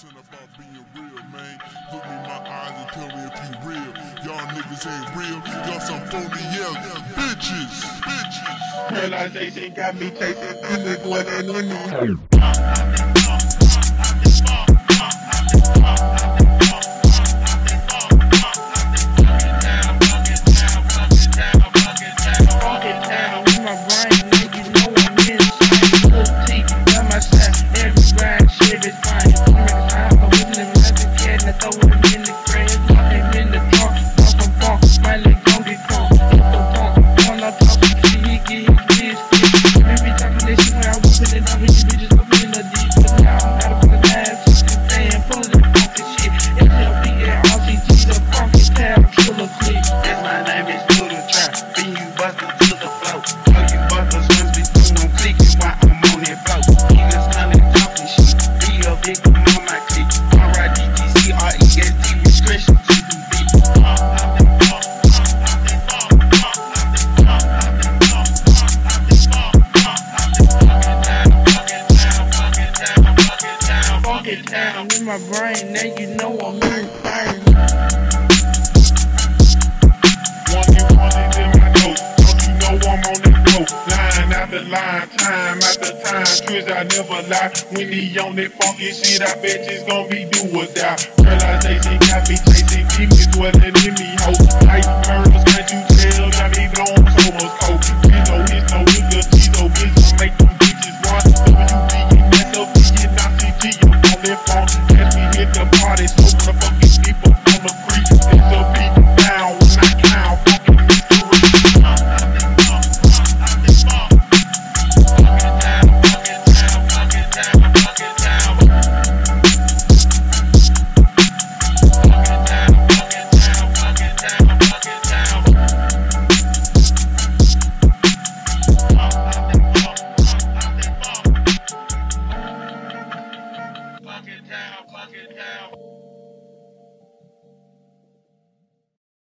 content about being real, man. Look me in my eyes and tell me if you real. Y'all niggas ain't real. Y'all some phony ass bitches. Bitches. Realization got me chasing demons more than any. That's It down in my brain, now you know I'm in pain. Line after line, time after time. Twist, I never lie. When he on that funky shit, I bet it's gonna be do or die. Realization got me chasing demons dwelling in me, ho. Night hit down.